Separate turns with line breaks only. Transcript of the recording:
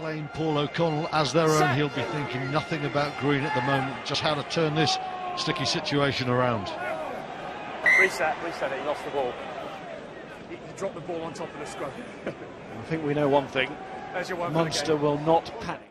claim Paul O'Connell as their own. He'll be thinking nothing about Green at the moment, just how to turn this sticky situation around.
Reset, reset it, he lost the ball.
He, dropped the ball on top of the scrum.
I think we know one thing. Munster will not panic.